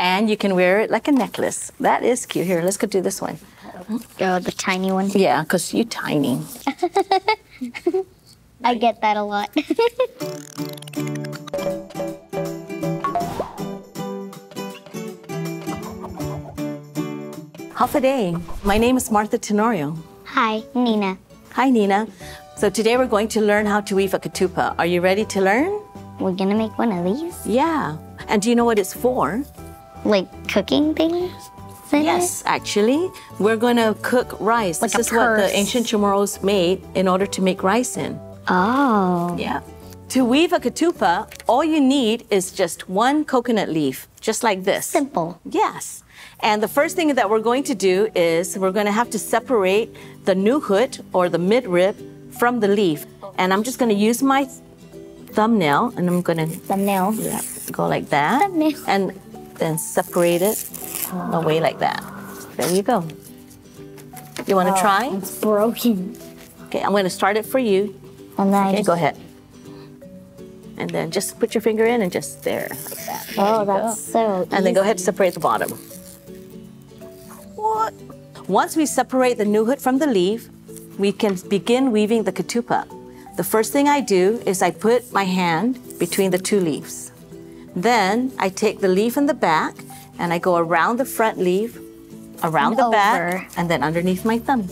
And you can wear it like a necklace. That is cute. Here, let's go do this one. Oh, the tiny one. Yeah, because you're tiny. I get that a lot. How's the day? My name is Martha Tenorio. Hi, Nina. Hi, Nina. So today we're going to learn how to weave a katupa. Are you ready to learn? We're gonna make one of these? Yeah. And do you know what it's for? Like cooking things? in Yes, actually. We're going to cook rice. Like this is what the ancient Chamorros made in order to make rice in. Oh. Yeah. To weave a katupa, all you need is just one coconut leaf, just like this. Simple. Yes. And the first thing that we're going to do is we're going to have to separate the new hood or the midrib from the leaf. And I'm just going to use my thumbnail and I'm going to Thumbnail. yeah, go like that. Thumbnail. And then separate it away like that. There you go. You want to try? It's broken. Okay, I'm going to start it for you. And then Okay, just, go ahead. And then just put your finger in and just there, like that. There Oh, you go. that's so And then go ahead and separate the bottom. What? Once we separate the new hood from the leaf, we can begin weaving the katupa. The first thing I do is I put my hand between the two leaves. Then I take the leaf in the back and I go around the front leaf, around And the back, and then underneath my thumb.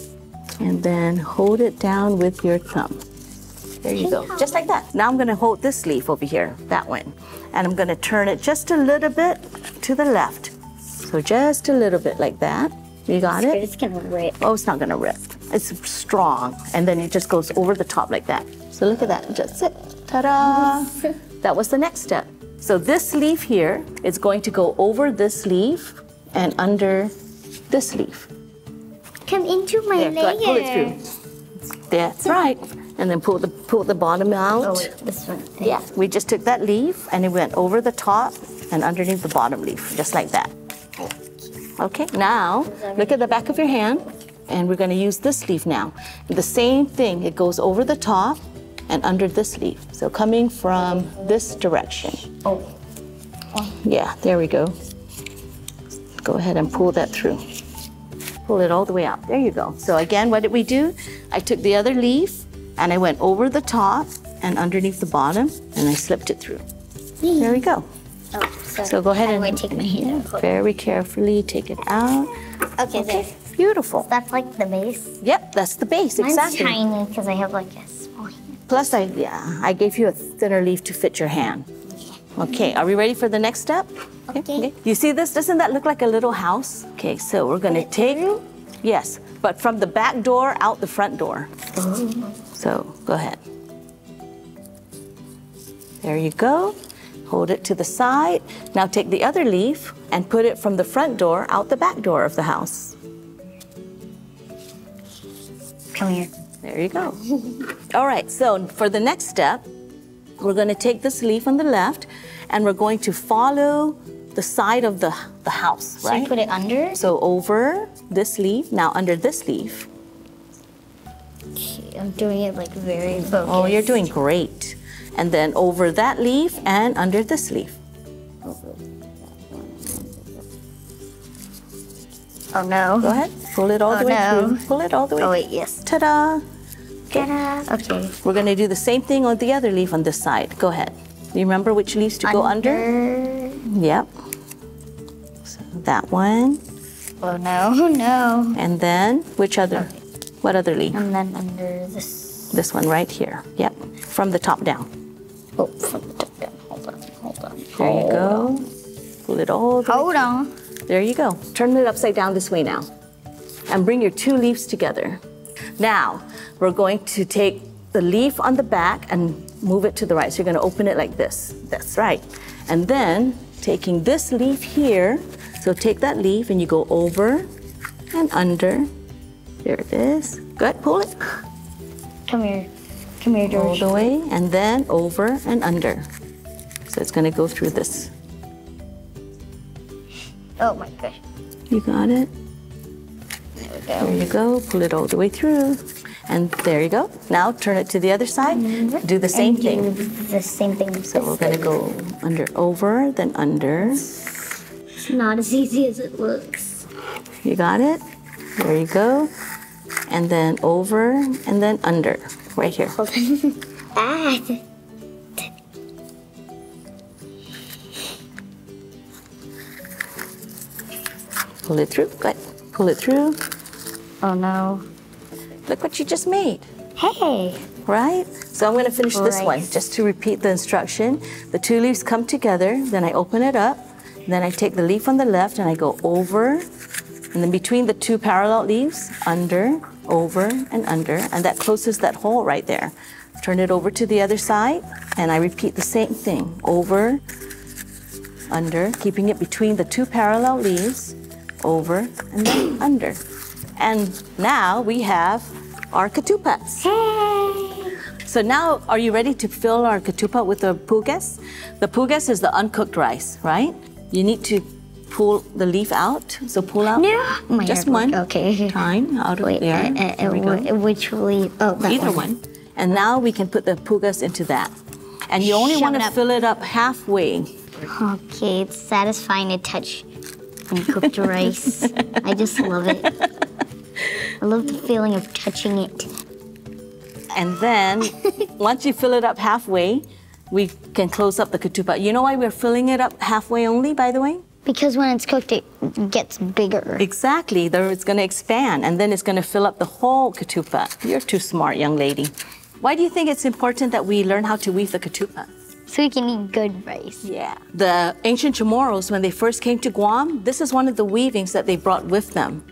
And then hold it down with your thumb. There you go. Just like that. Now I'm going to hold this leaf over here, that one. And I'm going to turn it just a little bit to the left. So just a little bit like that. You got it? It's gonna rip. Oh, it's not going to rip. It's strong. And then it just goes over the top like that. So look at that. Just it. Ta-da! that was the next step. So this leaf here is going to go over this leaf and under this leaf. Come into my There, go ahead, pull it through. That's right. And then pull the pull the bottom out. Oh, wait, this one. Yeah, we just took that leaf and it went over the top and underneath the bottom leaf, just like that. Okay, now look at the back of your hand and we're going to use this leaf now. The same thing, it goes over the top and under this leaf. So coming from this direction. Oh. Yeah, there we go. Go ahead and pull that through. Pull it all the way out. There you go. So again, what did we do? I took the other leaf and I went over the top and underneath the bottom and I slipped it through. There we go. Oh, sorry. So go ahead I'm and take my hand out. very carefully take it out. Okay, there. Beautiful. That's like the base. Yep, that's the base, Mine's exactly. tiny because I have like a. Plus, I yeah, I gave you a thinner leaf to fit your hand. Okay, are we ready for the next step? Okay. You see this? Doesn't that look like a little house? Okay, so we're gonna take, yes, but from the back door out the front door. Oh. So go ahead. There you go. Hold it to the side. Now take the other leaf and put it from the front door out the back door of the house. Come here. There you go. All right, so for the next step, we're going to take this leaf on the left and we're going to follow the side of the, the house, So you put it under. So over this leaf, now under this leaf. Okay, I'm doing it like very focused. Oh, you're doing great. And then over that leaf and under this leaf. Oh no. Go ahead, pull it all Oh, the way no. through. Pull it all the way Oh wait, yes. Ta-da! Ta-da. Okay. We're going to do the same thing on the other leaf on this side. Go ahead. Do you remember which leaves to go under? Yep. So that one. Oh no, oh, no. And then which other? What other leaf? And then under this. This one right here. Yep. From the top down. Oh, from the top down. Hold on, hold on. There you go. Pull it all the way. Hold on. There you go. Turn it upside down this way now. And bring your two leaves together. Now, we're going to take the leaf on the back and move it to the right. So you're going to open it like this. That's right. And then taking this leaf here, so take that leaf and you go over and under. There it is. Good. Pull it Come here. Come here, George. all the way and then over and under. So it's going to go through this. Oh my gosh. You got it? There we There go. you go. Pull it all the way through. And there you go. Now turn it to the other side. Do the same thing. The same thing. So we're going to go under, over, then under. It's not as easy as it looks. You got it? There you go. And then over and then under, right here. Hold on. ah. Pull it through. Good. Pull it through. Oh no. Look what you just made, Hey. right? So I'm going to finish this one just to repeat the instruction. The two leaves come together, then I open it up, then I take the leaf on the left and I go over, and then between the two parallel leaves, under, over, and under, and that closes that hole right there. Turn it over to the other side, and I repeat the same thing over, under, keeping it between the two parallel leaves, over, and then under. And now we have our katupats. Hey. So now, are you ready to fill our katupat with the pugas? The pugas is the uncooked rice, right? You need to pull the leaf out. So pull out No. Just one okay. time out of Wait, there. uh, uh, There which leaf? Oh, that Either one. And now we can put the pugas into that. And you only Shove want to fill it up halfway. Okay, it's satisfying to touch uncooked rice. I just love it. I love the feeling of touching it. And then once you fill it up halfway, we can close up the katupat. You know why we're filling it up halfway only, by the way? Because when it's cooked, it gets bigger. Exactly. There it's going to expand, and then it's going to fill up the whole katupat. You're too smart, young lady. Why do you think it's important that we learn how to weave the katupat? So we can eat good rice. Yeah. The ancient Chamorros, when they first came to Guam, this is one of the weavings that they brought with them.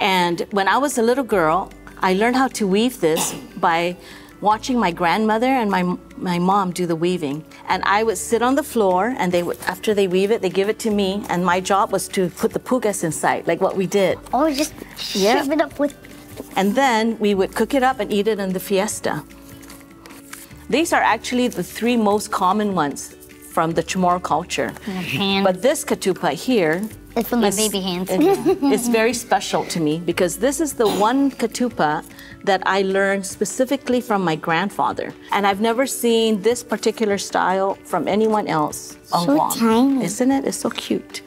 And when I was a little girl, I learned how to weave this by watching my grandmother and my, my mom do the weaving. And I would sit on the floor, and they would, after they weave it, they give it to me, and my job was to put the pugas inside, like what we did. Oh, just Yeah. shove it up with. And then we would cook it up and eat it in the fiesta. These are actually the three most common ones from the Chamorro culture. hand. But this katupat here It's from my is- baby hands. it- it's very special to me because this is the one katupa that I learned specifically from my grandfather. And I've never seen this particular style from anyone else on So Guam. tiny. Isn't it? It's so cute.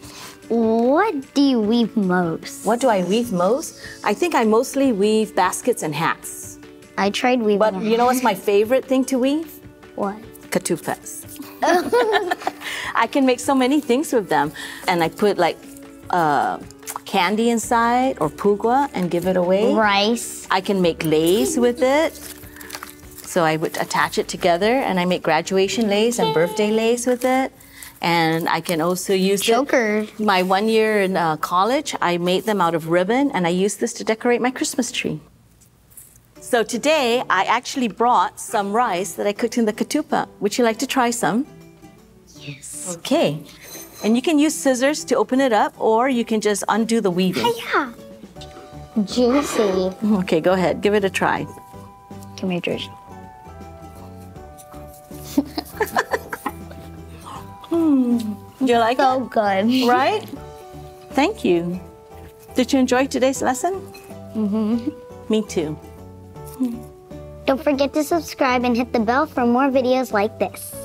What do you weave most? What do I weave most? I think I mostly weave baskets and hats. I tried weaving. But you know what's my favorite thing to weave? What? Katupats. I can make so many things with them. And I put like uh, candy inside or pugwa and give it away. Rice. I can make lace with it. So I would attach it together and I make graduation lace and birthday lace with it. And I can also use it- My one year in uh, college, I made them out of ribbon and I used this to decorate my Christmas tree. So today, I actually brought some rice that I cooked in the katupat. Would you like to try some? Yes. Okay. And you can use scissors to open it up or you can just undo the weaving. Yeah. Juicy. Okay, go ahead. Give it a try. Come here, George. You like it? So good. Right? Thank you. Did you enjoy today's lesson? Mm-hmm. Me too. Don't forget to subscribe and hit the bell for more videos like this.